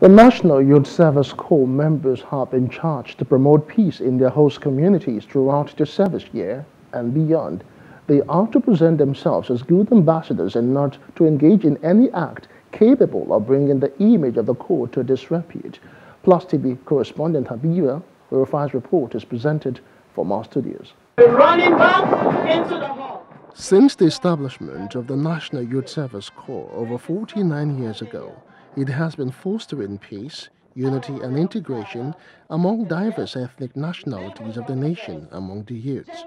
The National Youth Service Corps members have been charged to promote peace in their host communities throughout the service year and beyond. They are to present themselves as good ambassadors and not to engage in any act capable of bringing the image of the Corps to disrepute. Plus TV correspondent Habiba Verifies report is presented from our studios. Running back into the hall. Since the establishment of the National Youth Service Corps over 49 years ago, it has been fostering peace, unity, and integration among diverse ethnic nationalities of the nation among the youths.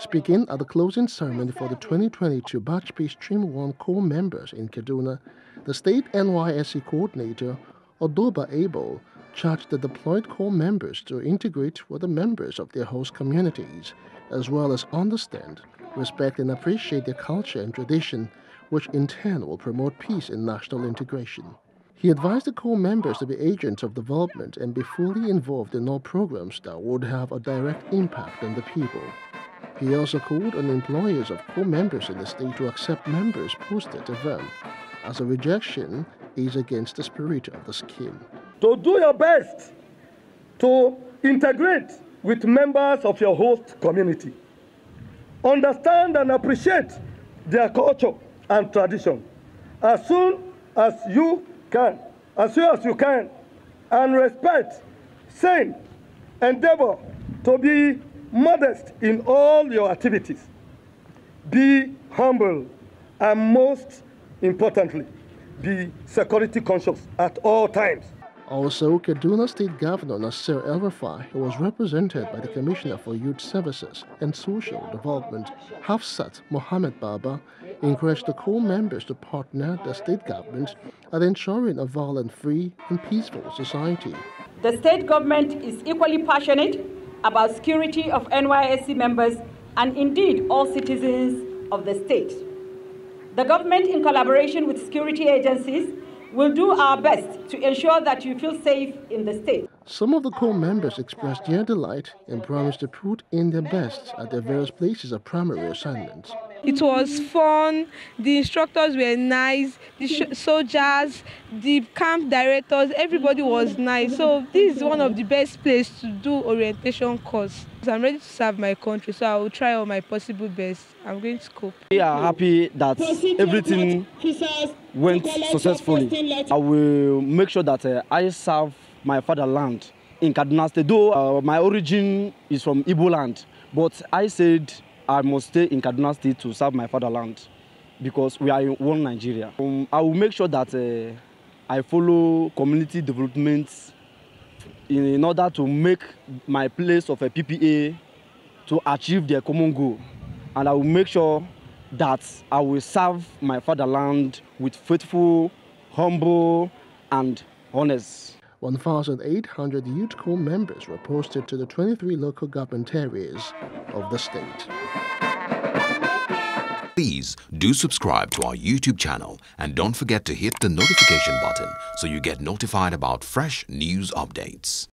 Speaking at the closing ceremony for the 2022 Batch Peace Stream 1 Corps members in Kaduna, the state NYSC coordinator, Odoba Abel, charged the deployed Corps members to integrate with the members of their host communities, as well as understand, respect, and appreciate their culture and tradition, which in turn will promote peace and national integration. He advised the Corps members to be agents of development and be fully involved in all programs that would have a direct impact on the people. He also called on employers of Corps members in the state to accept members posted to them, as a rejection is against the spirit of the scheme. To do your best to integrate with members of your host community. Understand and appreciate their culture and tradition as soon as you can, as soon as you can, and respect, same, endeavor to be modest in all your activities. Be humble, and most importantly, be security conscious at all times. Also, Kaduna State Governor Nasir El Rufai, was represented by the Commissioner for Youth Services and Social Development, Hafsat Mohammed Baba, encouraged the Corps members to partner the state government at ensuring a violent-free and peaceful society. The state government is equally passionate about security of NYSC members and indeed all citizens of the state. The government, in collaboration with security agencies, will do our best to ensure that you feel safe in the state. Some of the Corps members expressed their delight and promised to put in their best at their various places of primary assignments. It was fun, the instructors were nice, the soldiers, the camp directors, everybody was nice. So this is one of the best places to do orientation course. I'm ready to serve my country, so I will try all my possible best. I'm going to cope. We are happy that everything went successfully. I will make sure that uh, I serve my fatherland in Kaduna State. Though uh, my origin is from Igbo land, but I said I must stay in Kaduna State to serve my fatherland because we are in one Nigeria. Um, I will make sure that uh, I follow community development in, in, order to make my place of a PPA to achieve their common goal. And I will make sure that I will serve my fatherland with faithful, humble, and honest 1,800 Youth Corps members were posted to the 23 local government areas of the state. Please do subscribe to our YouTube channel and don't forget to hit the notification button so you get notified about fresh news updates.